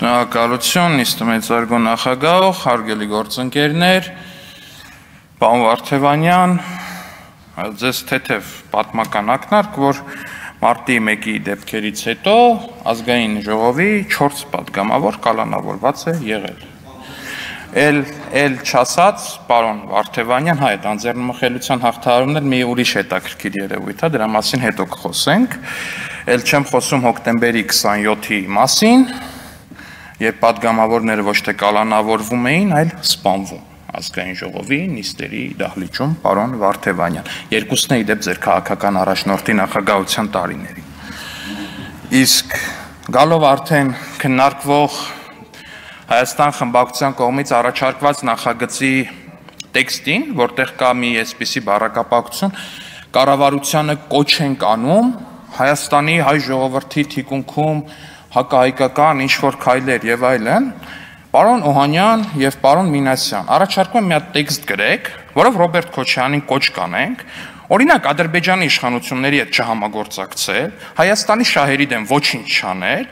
Շնորհակալություն, իստմեծարգո նախագահ, հարգելի գործընկերներ, պարոն Վարդևանյան, ձեզ թեթև պատմական ակնարկ, որ մարտի 1-ի դեպքերից հետո ազգային ժողովի 4 պատգամավոր կալանավորված է եղել։ Էլ էլ չասած, պարոն Վարդևանյան, հա, այդ անձեռնմխելիության հաղթահարումն էլ մի ուրիշ հետաքրքիր երևույթ է, դրա մասին հետո կխոսենք։ Էլ չեմ խոսում հոկտեմբերի 27-ի մասին, երբ падգամավորները ոչ թե կալանավորվում էին, այլ սպանվում ազգային ժողովի նիստերի դահլիճում պարոն Վարդևանյան։ Երկուսն էի դեպ ձեր քաղաքական առաջնորդի նախագահության տարիներին։ Իսկ գալով արդեն քննարկվող Հայաստան խմբակցության կողմից առաջարկված նախագծի տեքստին, որտեղ կա մի այսպիսի բառակապակցություն, կառավարությանը կոչ ենք անում Հայաստանի հայ ժողովրդի թիկունքում հակահայկական ինչ որ քայլեր եւ այլն, պարոն Օհանյան եւ պարոն Մինասյան, առաջարկում եմ մի հատ տեքստ գրեք, որով Ռոբերտ Քոչյանին կոչ կանենք, Օրինակ Ադրբեջանի իշխանությունների հետ չհամագործակցել, Հայաստանի շահերի դեմ ոչինչ չանել,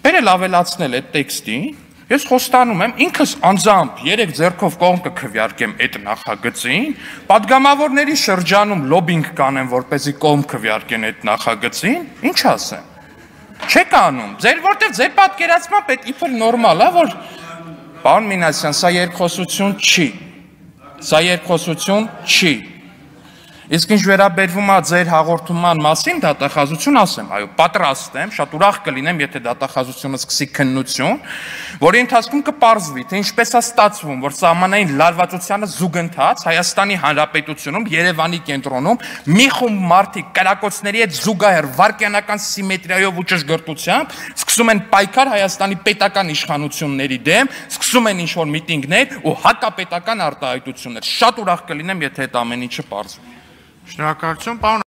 բերել ավելացնել այդ տեքստին, ես խոստանում եմ ինքս անձամբ երեք ձեռքով կողմ կքվյարկեմ այդ նախագծին, падգամավորների շրջանում լոբինգ կանեմ, որպեսզի կողմ կվյարկեն այդ նախագծին, ինչ ասեմ չեք անում։ Ձեր որտեվ ձեր պատկերացմամբ այդ իբր նորմալ է, որ պարոն Մինասյան, սա երկխոսություն չի։ Սա երկխոսություն չի։ Իսկ ինչ վերաբերվում է ձեր հաղորդման մասին դատախազություն ասեմ, այո, պատրաստ եմ, շատ ուրախ կլինեմ, եթե դատախազությունը սկսի քննություն, որի ընթացքում կպարզվի, թե ինչպես է ստացվում, որ սահմանային լարվածությանը զուգընթաց Հայաստանի Հանրապետությունում, Երևանի կենտրոնում մի խումբ մարդիկ կրակոցների հետ զուգահեռ վարկյանական սիմետրիայով ու ճշգրտությամբ սկսում են պայքար Հայաստանի պետական իշխանությունների դեմ, սկսում են ինչ-որ միտինգներ ու հակապետական արտահայտություններ։ Շատ ուրախ կլինեմ, եթե այդ ամեն ինչը պարզվի։ Շնորհակալություն, պարոն